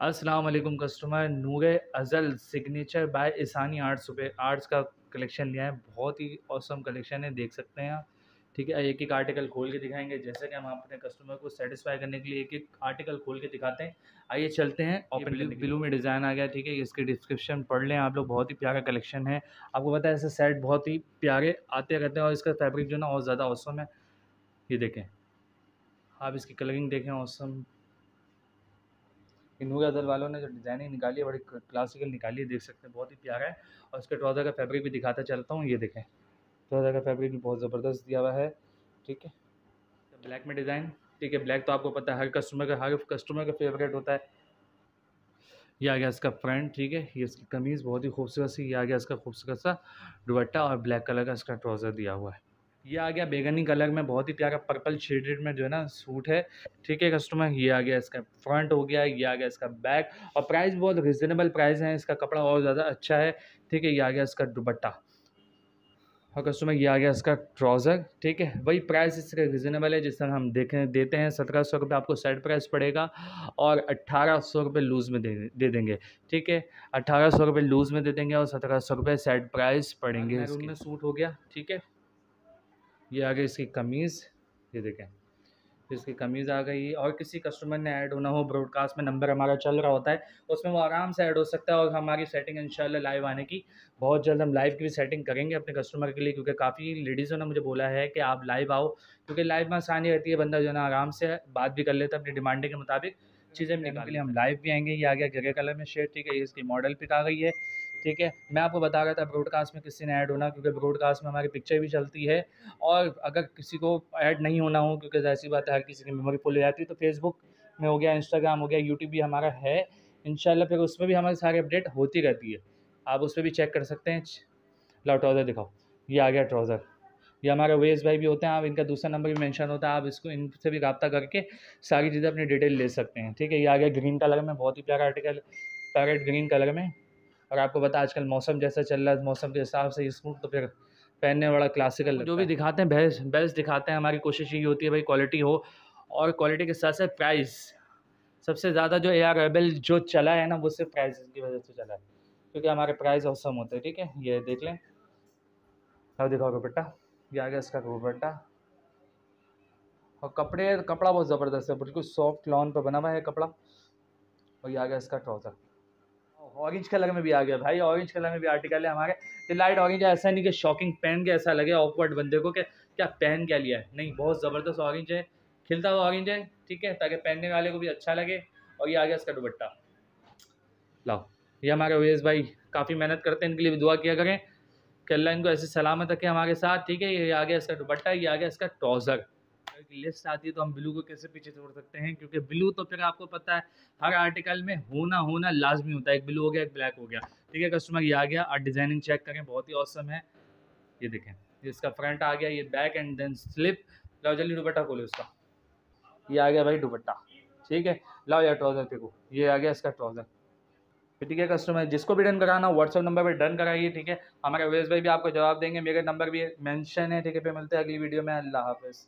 अस्सलाम वालेकुम customer Noor Azal signature by Isani arts पे आर्ट्स का कलेक्शन लिया है बहुत ही औसम कलेक्शन है देख सकते हैं आप। ठीक है एक एक आर्टिकल खोल के दिखाएँगे जैसे कि हम अपने कस्टमर को सेटिस्फाई करने के लिए एक एक आर्टिकल खोल के दिखाते हैं। आइए चलते हैं ओपन ब्लू ब्लू में डिज़ाइन आ गया ठीक है इसके डिस्क्रिप्शन पढ़ लें आप लोग बहुत ही प्यारा कलेक्शन है। आपको पता है ऐसे सेट बहुत ही प्यारे आते रहते हैं और इसका फैब्रिक जो ना और ज़्यादा औसम है। ये देखें आप इसकी कलरिंग देखें औसम नूर अदल वालों ने जो डिज़ाइनिंग निकाली है, बड़ी क्लासिकल निकाली है, देख सकते हैं, बहुत ही प्यारा है। और इसके ट्राउज़र का फैब्रिक भी दिखाता चलता हूँ, ये देखें। ट्राउज़र का फैब्रिक भी बहुत ज़बरदस्त दिया हुआ है, ठीक है? ब्लैक में डिज़ाइन, ठीक है, ब्लैक तो आपको पता है, हर कस्टमर का, हर कस्टमर का फेवरेट होता है। ये आ गया इसका फ्रंट, ठीक है, ये इसकी कमीज़ बहुत ही खूबसूरत सी, ये आ गया इसका खूबसूरत सा दुपट्टा और ब्लैक कलर का इसका ट्राउज़र दिया हुआ है। ये आ गया बेगनी कलर में बहुत ही प्यारा पर्पल शेडेड में जो है ना सूट है। ठीक है कस्टमर ये आ गया इसका फ्रंट हो गया ये आ गया इसका बैक और प्राइस बहुत रिजनेबल प्राइस है इसका कपड़ा और ज़्यादा अच्छा है। ठीक है ये आ गया इसका दुपट्टा। और कस्टमर ये आ गया इसका ट्राउज़र ठीक है वही प्राइस इसका रिजनेबल है जिस तरह हम देखें देते हैं सत्रह सौ रुपये आपको सेट प्राइस पड़ेगा और अट्ठारह सौ रुपये लूज़ में दे दे देंगे। ठीक है अट्ठारह सौ रुपये लूज़ में दे देंगे और सत्रह सौ रुपये सेट प्राइस पड़ेंगे इसमें सूट हो गया। ठीक है ये आ गई इसकी कमीज़ ये देखें। इसकी कमीज़ आ गई और किसी कस्टमर ने ऐड होना हो ब्रॉडकास्ट में नंबर हमारा चल रहा होता है उसमें वो आराम से ऐड हो सकता है और हमारी सेटिंग इंशाल्लाह लाइव आने की बहुत जल्द हम लाइव की भी सेटिंग करेंगे अपने कस्टमर के लिए क्योंकि काफ़ी लेडीज़ों ने मुझे बोला है कि आप लाइव आओ क्योंकि लाइव में आसानी रहती है बंदा जो है ना आराम से बात भी कर लेता है अपनी डिमांडिंग के मुताबिक चीज़ें मिलने के लिए हम लाइव भी आएँगे ये आ गया ग्रे कलर में शेड ठीक है ये इसकी मॉडल पिक आ गई है ठीक है? मैं आपको बता रहा था ब्रॉडकास्ट में किसी ने ऐड होना, क्योंकि ब्रॉडकास्ट में हमारी पिक्चर भी चलती है और अगर किसी को ऐड नहीं होना हो, क्योंकि ऐसी बात है हर किसी की मेमोरी फुल हो जाती है तो फेसबुक में हो गया इंस्टाग्राम हो गया यूट्यूब भी हमारा है। इन फिर उसमें भी हमारी सारी अपडेट होती रहती है। आप उस पर भी चेक कर सकते हैं। लाओ ट्राउज़र दिखाओ। ये आ गया ट्राउज़र ये हमारे वेज भाई भी होते हैं, आप इनका दूसरा नंबर भी मेंशन होता है, आप इसको इनसे भी रबता करके सारी चीज़ें अपनी डिटेल ले सकते हैं। ठीक है? ये आ गया ग्रीन कलर में, बहुत ही प्यारा आर्टिकल पैरेट ग्रीन कलर में। और आपको पता आजकल मौसम जैसा चल रहा है मौसम के हिसाब से सूट तो फिर पहनने वाला क्लासिकल जो भी दिखाते हैं बेस्ट बेस्ट दिखाते हैं हमारी कोशिश यही होती है भाई क्वालिटी हो और क्वालिटी के साथ साथ प्राइस सबसे ज़्यादा जो ए आर एबल जो चला है ना वो सिर्फ़ प्राइस की वजह से चला है क्योंकि हमारे प्राइस औसम होते हैं ठीक है? ये देख लें। अब दिखाओ दुपट्टा ये आ गया इसका दुपट्टा। और कपड़े कपड़ा बहुत ज़बरदस्त है बिल्कुल सॉफ्ट लॉन पर बना हुआ है कपड़ा। और ये आ गया इसका ट्राउज़र ऑरेंज कलर में भी आ गया भाई ऑरेंज कलर में भी आर्टिकल है हमारे। ये लाइट ऑरेंज है ऐसा नहीं कि शॉकिंग पहन के ऐसा लगे ऑकवर्ड बंदे को कि क्या पहन क्या लिया है। नहीं, बहुत ज़बरदस्त ऑरेंज है। खिलता हुआ ऑरेंज है, ठीक है, ताकि पहनने वाले को भी अच्छा लगे। और ये आ गया इसका दुपट्टा। लाओ, ये हमारे वेज भाई काफ़ी मेहनत करते हैं, इनके लिए भी दुआ किया करें। कि अल्लाह इनको ऐसे सलामत रखे हमारे साथ, ठीक है, ये आ गया इसका दुपट्टा, ये आ गया इसका ट्राउज़र की लिस्ट आती है तो हम ब्लू को कैसे पीछे छोड़ सकते हैं? क्योंकि ब्लू तो फिर आपको पता है, हर आर्टिकल में होना होना लाजमी होता है। एक ब्लू हो गया, एक ब्लैक हो गया। ठीक है कस्टमर ये आ गया और डिज़ाइनिंग चेक करें, बहुत ही औसम है। ये देखें इसका फ्रंट आ गया, ये बैक एंड देन स्लिप लाओ जल्दी दुपट्टा खोलो इसका। ये आ गया भाई दुपट्टा। ठीक है, लाओ यार ट्राउज़र देखो। ये आ गया इसका ट्राउज़र ठीक है कस्टमर जिसको भी डन कराना व्हाट्सअप नंबर पर डन कराइए, ठीक है। हमारे वेज भाई भी आपको जवाब देंगे, मेरे नंबर भी मेंशन है, ठीक है। पे मिलते हैं अगली वीडियो में। अल्लाह हाफिज़।